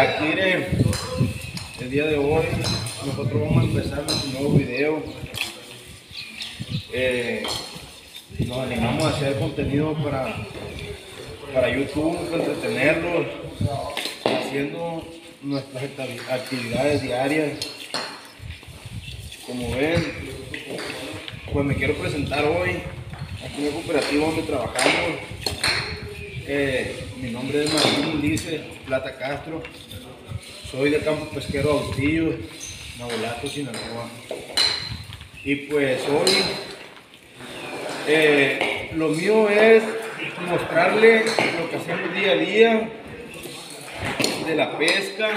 Aquí el día de hoy nosotros vamos a empezar nuestro nuevo video. Eh, nos animamos a hacer contenido para, para YouTube, para entretenerlos, haciendo nuestras activi- actividades diarias. Como ven, pues me quiero presentar hoy aquí en el cooperativo donde trabajamos. Eh, mi nombre es Martín Ulises Plata Castro. Soy del campo pesquero Austillo, Nabolato, Sinaloa. Y pues hoy eh, lo mío es mostrarle lo que hacemos día a día de la pesca.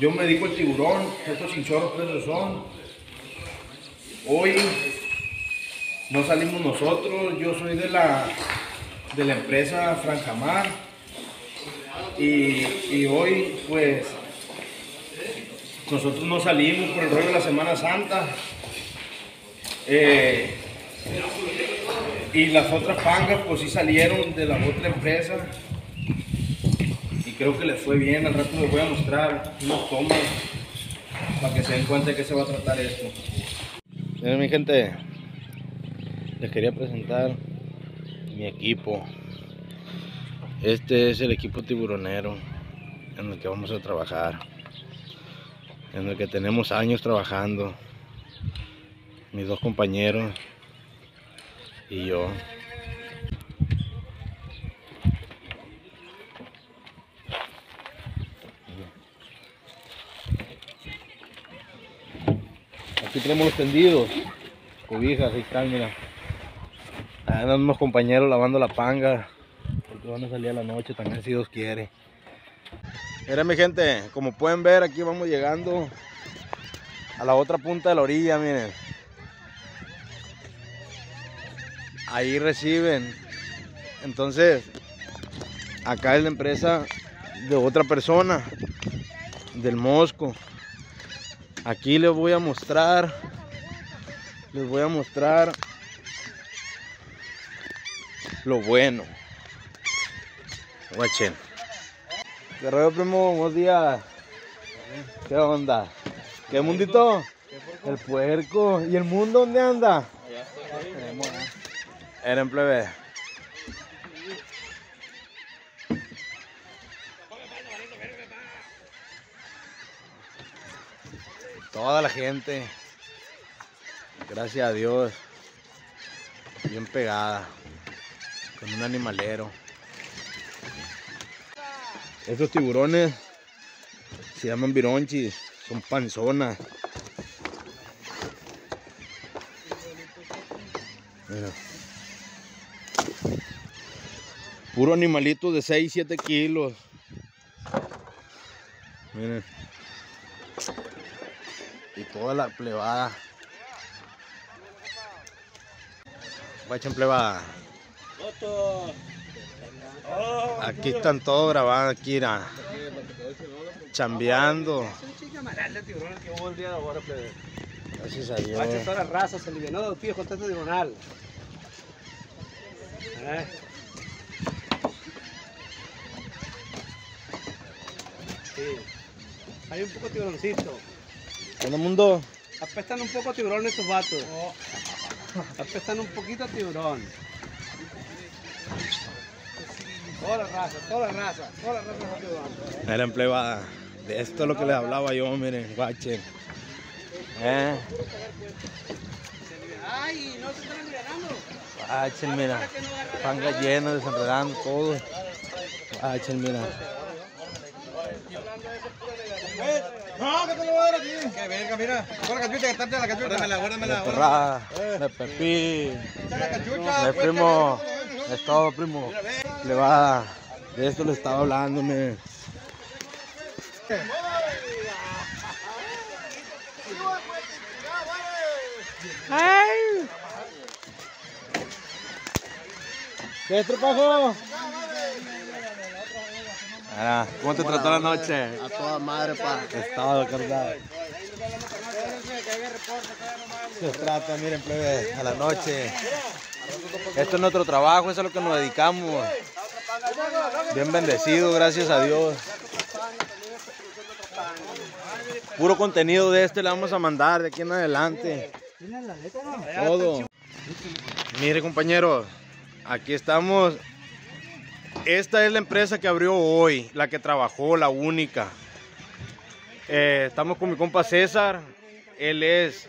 Yo me dedico al tiburón, estos chinchorros presos son. Hoy no salimos nosotros, yo soy de la, de la empresa Francamar. Y, y hoy pues nosotros no salimos por el rollo de la Semana Santa. Eh, y las otras pangas pues sí salieron de la otra empresa. Y creo que les fue bien, al rato les voy a mostrar unos tomas para que se den cuenta de qué se va a tratar esto. Miren mi gente, les quería presentar mi equipo. Este es el equipo tiburonero en el que vamos a trabajar, en el que tenemos años trabajando, mis dos compañeros y yo. Aquí tenemos los tendidos, cobijas, ahí están, mira. Andan unos compañeros lavando la panga, porque van a salir a la noche también si Dios quiere. Miren mi gente, como pueden ver aquí vamos llegando a la otra punta de la orilla, miren. Ahí reciben. Entonces, acá es la empresa de otra persona, del Mosco. Aquí les voy a mostrar, les voy a mostrar lo bueno. Guachen. ¿Qué rollo, primo? Buenos días. ¿Qué onda? ¿Qué mundito? El puerco. ¿Y el mundo dónde anda? Era en plebe. Toda la gente, gracias a Dios, bien pegada, con un animalero. Estos tiburones se llaman vironchis, son panzonas. Mira. Puro animalito de 6, 7 kilos. Miren. Y toda la plebada. Guachen plebada. Aquí están todos grabando, aquí era. Chambeando. Gracias a Dios. Guacha, toda la raza se alivianó de pies con tanto diagonal. ¿Eh? Sí. Hay un poco tiburoncito. Todo el mundo. Apestan un poco a tiburón estos vatos. Apestan un poquito a tiburón. Toda la raza, toda la raza, toda la raza es tiburón. Era en plebada. De esto es lo que les hablaba yo, miren, guachen. Eh, ¡Ay! ¿No se están alivianando? guachen, mira. Panga llena, desenredando todo. Guachen, mira. No, que te lo voy a dar aquí. Que venga, mira. Con la cachucha, que tarde la cachucha. Guárdamela, De guárdamela. de pepín, la cachucha. de primo. Es todo, primo. Plebada. De esto le estaba hablando, miren. ¡Ay! ¿Qué es, tropajo? Ah, ¿Cómo te trató la noche? A toda madre, pa. Estado, carnal. Se trata, miren, plebe, a la noche. Esto es nuestro trabajo, eso es a lo que nos dedicamos. Bien bendecido, gracias a Dios. Puro contenido de este le vamos a mandar de aquí en adelante. Todo. Mire compañeros, aquí estamos. Esta es la empresa que abrió hoy, la que trabajó, la única. Eh, estamos con mi compa César. Él es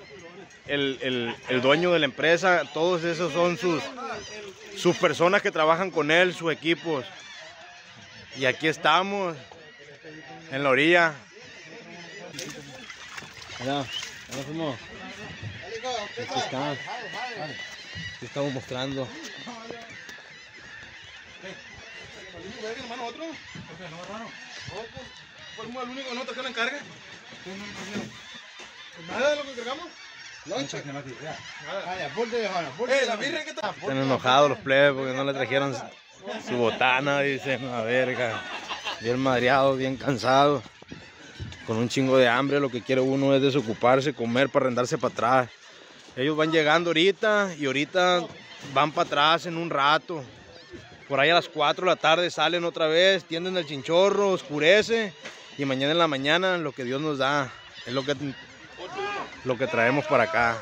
el, el- el dueño de la empresa. Todos esos son sus, sus personas que trabajan con él, sus equipos. Y aquí estamos, en la orilla. Mira, fuimos. Aquí está. Aquí estamos mostrando. hermano, otro? ¿Fue el único que no te la encarga? ¿Nada de lo que cargamos? Loncha. Eh, la birria que está. Están enojados los plebes porque no le trajeron su botana, dicen, la verga. Bien madreado, bien cansado. Con un chingo de hambre, lo que quiere uno es desocuparse, comer para rendarse para atrás. Ellos van llegando ahorita y ahorita van para atrás en un rato. Por ahí a las 4 de la tarde salen otra vez, tienden el chinchorro, oscurece y mañana en la mañana lo que Dios nos da es lo que, lo que traemos para acá.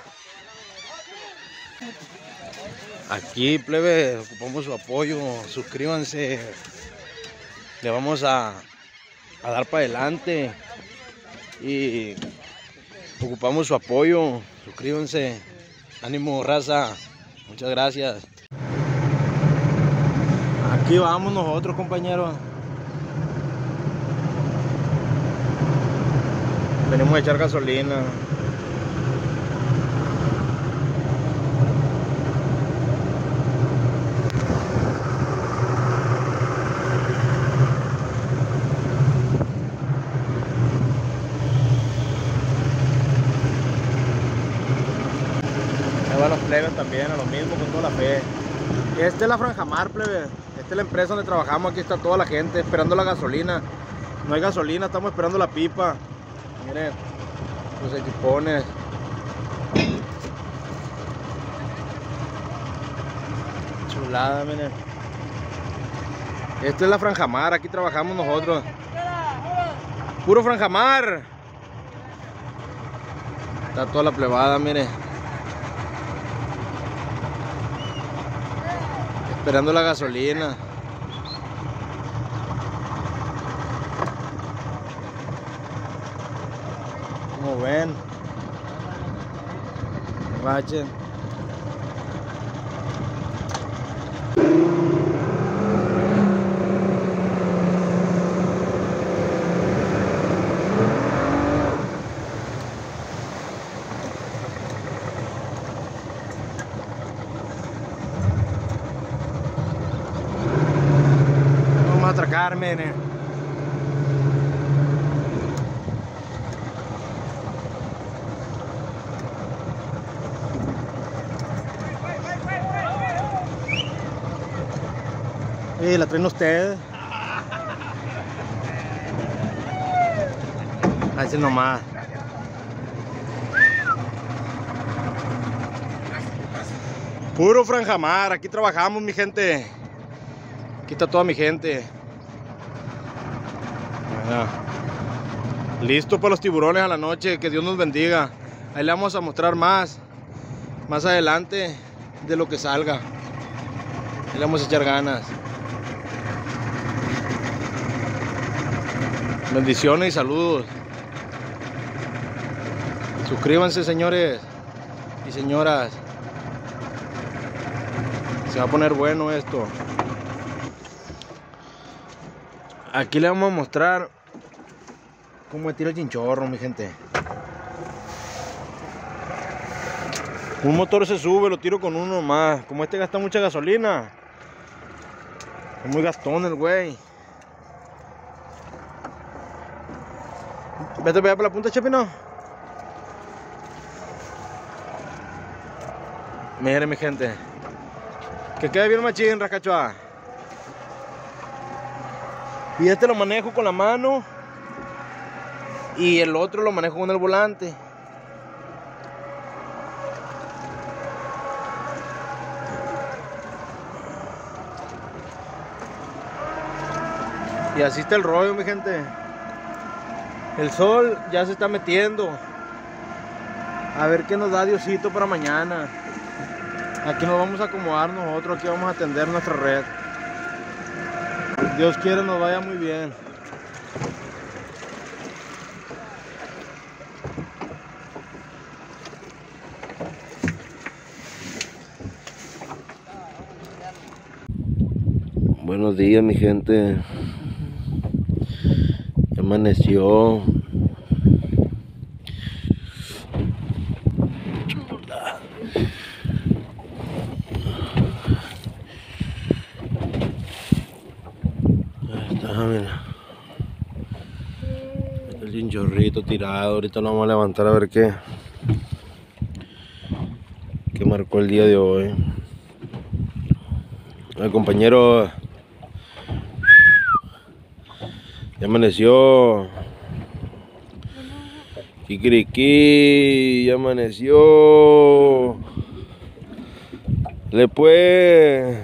Aquí, plebe, ocupamos su apoyo, suscríbanse. Le vamos a, dar para adelante. Y ocupamos su apoyo, suscríbanse. Ánimo, raza. Muchas gracias. Aquí vamos nosotros, compañeros. Venimos a echar gasolina. Van los plebes también, a lo mismo, con toda la fe. Esta es la Franjamar, plebe. Esta es la empresa donde trabajamos. Aquí está toda la gente esperando la gasolina. No hay gasolina, estamos esperando la pipa. Miren, los equipones. Chulada, miren. Esta es la Franjamar, aquí trabajamos nosotros. Puro Franjamar. Está toda la plebada, mire. Esperando la gasolina. Como ven. Bachen. Atracar, mene. Sí, la traen ustedes. Así nomás. Puro franjamar, aquí trabajamos mi gente. Aquí está toda mi gente. Mira. Listo para los tiburones a la noche, que Dios nos bendiga. Ahí le vamos a mostrar más, más adelante de lo que salga. Ahí le vamos a echar ganas. Bendiciones y saludos. Suscríbanse señores y señoras. Se va a poner bueno esto. Aquí le vamos a mostrar cómo me tira el chinchorro, mi gente. Un motor se sube, lo tiro con uno más. Como este gasta mucha gasolina. Es muy gastón el güey. Vete para allá por la punta, Chepino. Mire, mi gente. Que quede bien machín, rascachoa. Y este lo manejo con la mano. Y el otro lo manejo con el volante. Y así está el rollo, mi gente. El sol ya se está metiendo. A ver qué nos da Diosito para mañana. Aquí nos vamos a acomodar nosotros, aquí vamos a atender nuestra red. Dios quiere nos vaya muy bien. Buenos días mi gente. Amaneció. Ahí está, mira. El chinchorrito tirado. Ahorita lo vamos a levantar a ver qué. Qué marcó el día de hoy. El compañero ya amaneció. Kikiriki, ya amaneció. Le pues.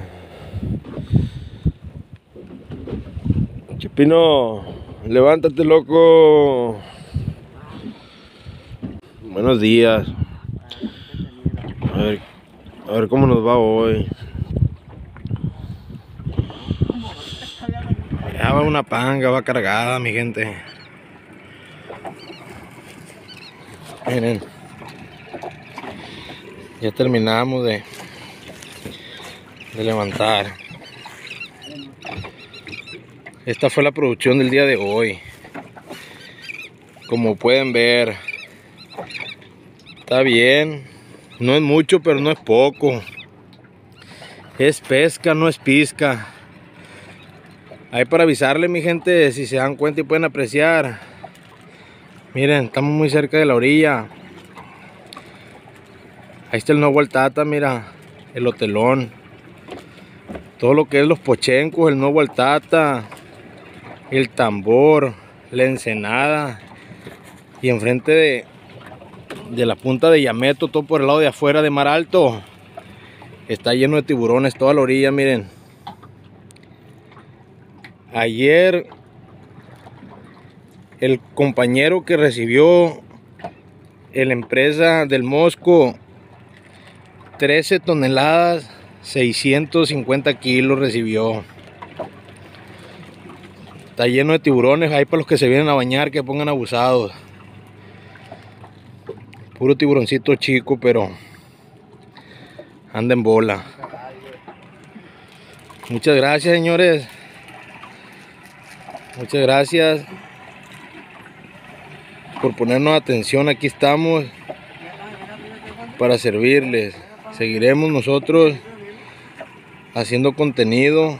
Chipino, levántate loco. Buenos días. A ver, a ver cómo nos va hoy. Va una panga, va cargada, mi gente. Miren. Ya terminamos de, de levantar. Esta fue la producción del día de hoy. Como pueden ver, está bien. No es mucho, pero no es poco. Es pesca, no es pizca. Ahí para avisarle mi gente, si se dan cuenta y pueden apreciar. Miren, estamos muy cerca de la orilla. Ahí está el nuevo altata, mira. El hotelón. Todo lo que es los pochencos, el nuevo altata. El tambor, la ensenada. Y enfrente de, de la punta de Yameto, todo por el lado de afuera de Mar Alto. Está lleno de tiburones toda la orilla, miren. Ayer el compañero que recibió la empresa del Mosco 13 toneladas 650 kilos recibió. Está lleno de tiburones ahí para los que se vienen a bañar que pongan abusados. Puro tiburoncito chico pero anda en bola. Muchas gracias señores Muchas gracias por ponernos atención. Aquí estamos para servirles. Seguiremos nosotros haciendo contenido.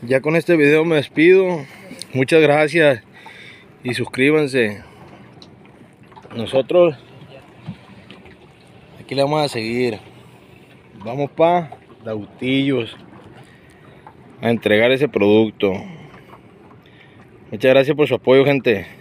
Ya con este video me despido. Muchas gracias y suscríbanse. Nosotros aquí le vamos a seguir. Vamos para Dautillos a entregar ese producto. Muchas gracias por su apoyo, gente.